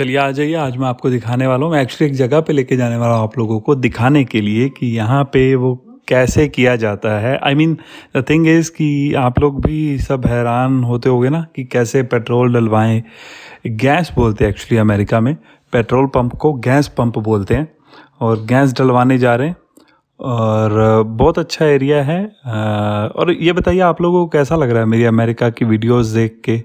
चलिए, आ जाइए। आज मैं आपको दिखाने वाला हूँ। मैं एक्चुअली एक जगह पे लेके जाने वाला हूँ आप लोगों को दिखाने के लिए कि यहाँ पे वो कैसे किया जाता है। I mean the thing is कि आप लोग भी सब हैरान होते होगे ना कि कैसे पेट्रोल डलवाएँ। गैस बोलते हैं एक्चुअली अमेरिका में। पेट्रोल पंप को गैस पंप बोलते हैं और गैस डलवाने जा रहे हैं। और बहुत अच्छा एरिया है। और ये बताइए, आप लोगों को कैसा लग रहा है मेरी अमेरिका की वीडियोस देख के?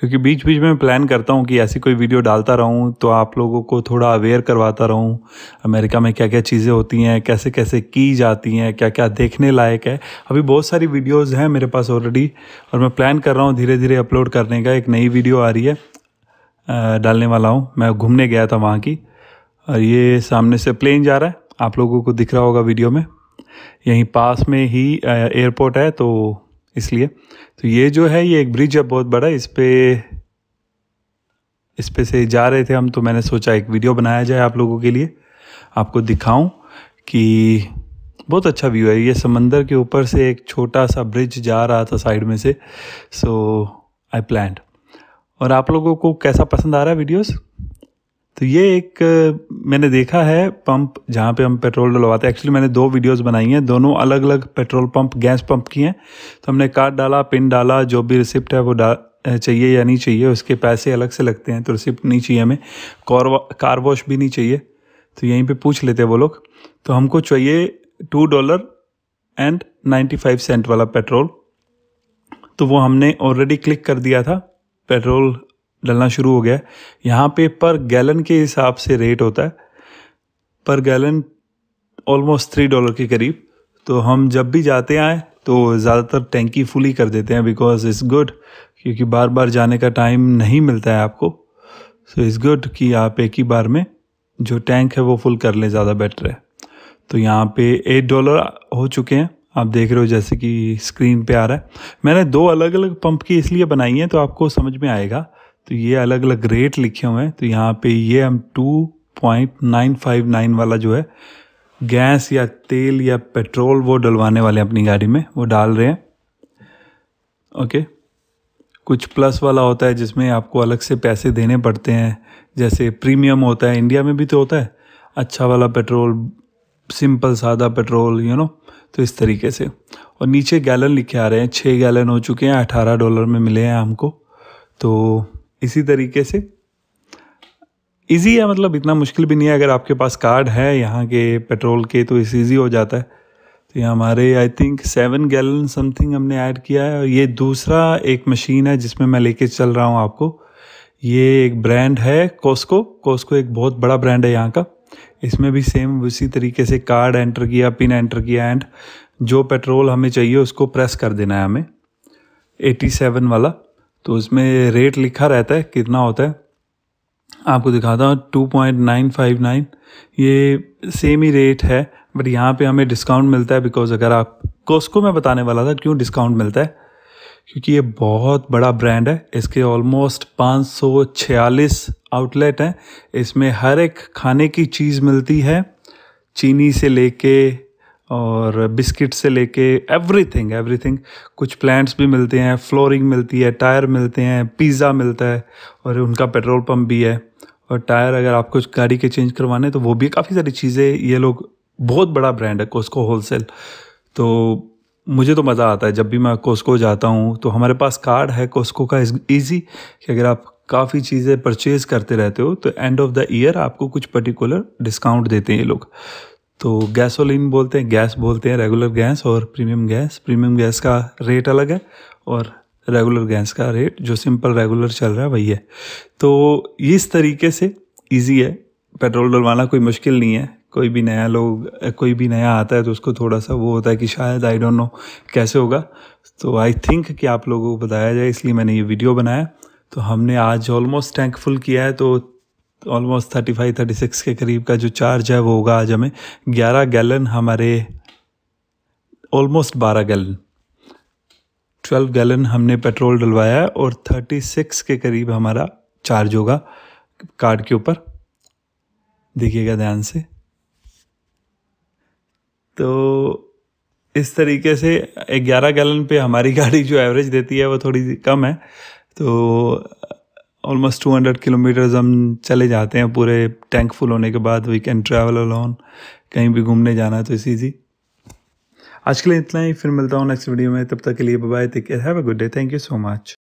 क्योंकि बीच बीच में प्लान करता हूँ कि ऐसी कोई वीडियो डालता रहूँ तो आप लोगों को थोड़ा अवेयर करवाता रहूँ, अमेरिका में क्या क्या चीज़ें होती हैं कैसे कैसे की जाती हैं क्या क्या देखने लायक है। अभी बहुत सारी वीडियोज़ हैं मेरे पास ऑलरेडी और मैं प्लान कर रहा हूँ धीरे धीरे अपलोड करने का। एक नई वीडियो आ रही है। डालने वाला हूँ। मैं घूमने गया था वहाँ की, और ये सामने से प्लेन जा रहा है। आप लोगों को दिख रहा होगा वीडियो में। यहीं पास में ही एयरपोर्ट है तो इसलिए। तो ये जो है, ये एक ब्रिज है बहुत बड़ा, इस पे इस पे से जा रहे थे हम तो मैंने सोचा एक वीडियो बनाया जाए आप लोगों के लिए। आपको दिखाऊँ कि बहुत अच्छा व्यू है, ये समंदर के ऊपर से एक छोटा सा ब्रिज जा रहा था साइड में से। सो, आई प्लान और आप लोगों को कैसा पसंद आ रहा है वीडियोस? तो ये एक मैंने देखा है पंप जहाँ पे हम पेट्रोल डलवाते हैं। एक्चुअली मैंने दो वीडियोस बनाई हैं। दोनों अलग अलग पेट्रोल पंप, गैस पंप की हैं। तो हमने कार्ड डाला, पिन डाला, जो भी रिसिप्ट है वो डा चाहिए या नहीं चाहिए, उसके पैसे अलग से लगते हैं। तो रिसिप्ट नहीं चाहिए हमें। कार वॉश भी नहीं चाहिए। तो यहीं पे पूछ लेते हैं वो लोग। तो हमको चाहिए two dollar and ninety five cent वाला पेट्रोल। तो वो हमने ऑलरेडी क्लिक कर दिया था। पेट्रोल डलना शुरू हो गया। यहाँ पे पर गैलन के हिसाब से रेट होता है। पर गैलन ऑलमोस्ट थ्री डॉलर के करीब। तो हम जब भी जाते आए तो ज़्यादातर टैंकी फुल ही कर देते हैं बिकॉज़ इट्स गुड क्योंकि बार बार जाने का टाइम नहीं मिलता है आपको। सो इट्स गुड कि आप एक ही बार में जो टैंक है वो फुल कर लें, ज़्यादा बेटर है। तो यहाँ पे एट डॉलर हो चुके हैं। आप देख रहे हो जैसे कि स्क्रीन पे आ रहा है। मैंने दो अलग अलग पंप की इसलिए बनाई हैं तो आपको समझ में आएगा। तो ये अलग अलग रेट लिखे हुए हैं। तो यहाँ पे ये हम two point nine five nine वाला जो है गैस या तेल या पेट्रोल वो डलवाने वाले हैं अपनी गाड़ी में। वो डाल रहे हैं। ओके कुछ प्लस वाला होता है जिसमें आपको अलग से पैसे देने पड़ते हैं। जैसे प्रीमियम होता है इंडिया में भी तो होता है। अच्छा वाला पेट्रोल सिंपल सादा पेट्रोल यू नो तो इस तरीके से। और नीचे गैलन लिखे आ रहे हैं। छः गैलन हो चुके हैं, अठारह डॉलर में मिले हैं हमको। तो इसी तरीके से। इजी है मतलब इतना मुश्किल भी नहीं है, अगर आपके पास कार्ड है यहाँ के पेट्रोल के तो इस ईजी हो जाता है। तो ये हमारे I think seven gallon something हमने ऐड किया है, और ये दूसरा एक मशीन है जिसमें मैं लेके चल रहा हूँ आपको। ये एक ब्रांड है कोस्को कोस्को एक बहुत बड़ा ब्रांड है यहाँ का। इसमें भी सेम उसी तरीके से कार्ड एंटर किया पिन एंटर किया एंड जो पेट्रोल हमें चाहिए उसको प्रेस कर देना है हमें। 87 वाला। तो उसमें रेट लिखा रहता है, कितना होता है। आपको दिखाता हूँ two point nine five nine ये सेम ही रेट है बट यहाँ पे हमें डिस्काउंट मिलता है बिकॉज़ अगर आप कोस्को में बताने वाला था, क्यों डिस्काउंट मिलता है? क्योंकि ये बहुत बड़ा ब्रांड है, इसके ऑलमोस्ट 546 आउटलेट हैं। इसमें हर एक खाने की चीज़ मिलती है, चीनी से लेके और बिस्किट से लेके एवरीथिंग एवरीथिंग कुछ प्लांट्स भी मिलते हैं फ्लोरिंग मिलती है टायर मिलते हैं पिज़्ज़ा मिलता है और उनका पेट्रोल पंप भी है। और टायर अगर आपको गाड़ी के चेंज करवाने तो वो भी काफ़ी सारी चीज़ें, ये लोग बहुत बड़ा ब्रांड है कोस्को होलसेल तो मुझे तो मज़ा आता है, जब भी मैं कोस्को जाता हूँ तो हमारे पास कार्ड है कोस्को का ईजी कि अगर आप काफ़ी चीज़ें परचेज करते रहते हो तो एंड ऑफ़ द ईयर आपको कुछ पर्टिकुलर डिस्काउंट देते हैं ये लोग। तो गैसोलीन बोलते हैं गैस बोलते हैं रेगुलर गैस और प्रीमियम गैस प्रीमियम गैस का रेट अलग है और रेगुलर गैस का रेट जो सिंपल रेगुलर चल रहा है, वही है। तो इस तरीके से इजी है। पेट्रोल डलवाना कोई मुश्किल नहीं है। कोई भी नया लोग, कोई भी नया आता है तो उसको थोड़ा सा वो होता है कि शायद आई डोंट नो कैसे होगा। तो आई थिंक कि आप लोगों को बताया जाए, इसलिए मैंने ये वीडियो बनाया। तो हमने आज ऑलमोस्ट टैंक फुल किया है तो almost thirty five thirty six के करीब का जो चार्ज है वो होगा आज हमें ग्यारह गैलन हमारे ऑलमोस्ट बारह गैलन ट्वेल्व गैलन हमने पेट्रोल डलवाया है और थर्टी सिक्स के करीब हमारा चार्ज होगा कार्ड के ऊपर। देखिएगा ध्यान से। तो इस तरीके से ग्यारह गैलन पे हमारी गाड़ी जो एवरेज देती है वो थोड़ी कम है। तो ऑलमोस्ट टू हंड्रेड किलोमीटर्स हम चले जाते हैं पूरे टैंक फुल होने के बाद वी कैन ट्रैवल अलोन कहीं भी घूमने जाना है तो इसी जी आज के लिए इतना ही, फिर मिलता हूँ नेक्स्ट वीडियो में, तब तक के लिए bye take care have a good day thank you so much